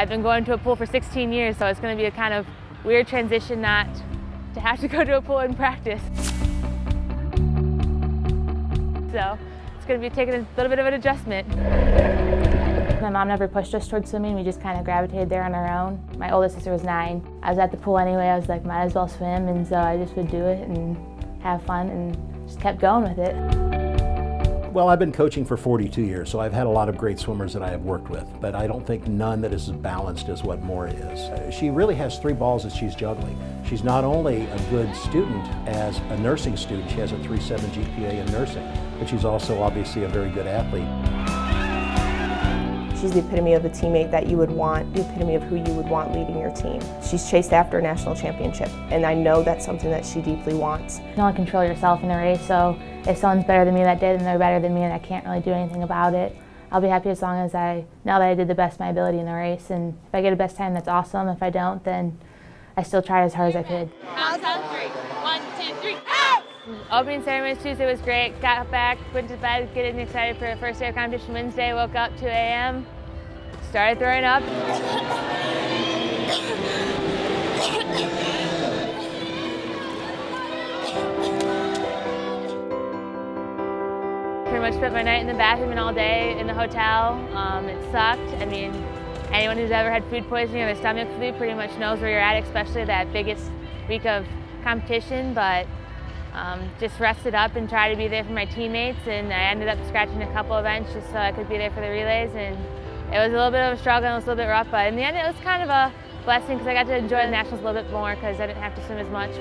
I've been going to a pool for 16 years, so it's going to be a kind of weird transition not to have to go to a pool and practice. So it's going to be taking a little bit of an adjustment. My mom never pushed us towards swimming. We just kind of gravitated there on our own. My oldest sister was nine. I was at the pool anyway. I was like, might as well swim. And so I just would do it and have fun and just kept going with it. Well, I've been coaching for 42 years, so I've had a lot of great swimmers that I have worked with, but I don't think none that is as balanced as what Maura is. Uh, she really has three balls that she's juggling. She's not only a good student as a nursing student, she has a 3.7 GPA in nursing, but she's also obviously a very good athlete. She's the epitome of a teammate that you would want, the epitome of who you would want leading your team. She's chased after a national championship, and I know that's something that she deeply wants. You can only control yourself in a race, so if someone's better than me that day, then they're better than me, and I can't really do anything about it. I'll be happy as long as I know that I did the best of my ability in the race, and if I get a best time, that's awesome. If I don't, then I still tried as hard as I could. Count on three. One, two, three. Opening ceremony Tuesday was great. Got back, went to bed, getting excited for the first day of competition Wednesday. Woke up 2 a.m. Started throwing up. Pretty much spent my night in the bathroom and all day in the hotel. Um, it sucked. I mean, anyone who's ever had food poisoning or their stomach flu pretty much knows where you're at, especially that biggest week of competition. But um, just rested up and tried to be there for my teammates. And I ended up scratching a couple events just so I could be there for the relays. And it was a little bit of a struggle and it was a little bit rough, but in the end it was kind of a blessing because I got to enjoy the Nationals a little bit more because I didn't have to swim as much.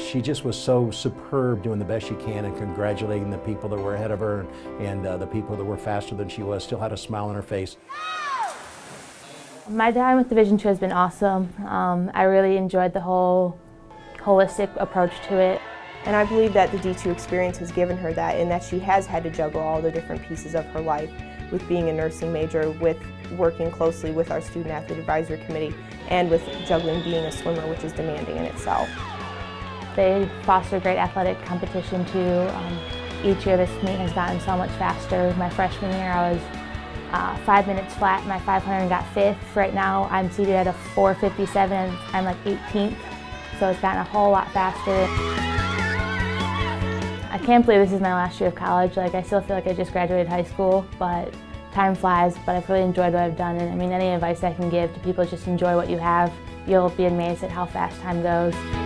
She just was so superb doing the best she can and congratulating the people that were ahead of her and, and uh, the people that were faster than she was, still had a smile on her face. My time with Division Two has been awesome. Um, I really enjoyed the whole holistic approach to it. And I believe that the D2 experience has given her that and that she has had to juggle all the different pieces of her life with being a nursing major, with working closely with our Student Athlete Advisory Committee, and with juggling being a swimmer, which is demanding in itself. They foster great athletic competition too. Um, each year this meet has gotten so much faster. My freshman year I was uh, five minutes flat, my 500 got fifth. Right now I'm seated at a 457, I'm like 18th, so it's gotten a whole lot faster. I can't believe this is my last year of college. Like I still feel like I just graduated high school, but time flies, but I've really enjoyed what I've done. And I mean, any advice I can give to people just enjoy what you have. You'll be amazed at how fast time goes.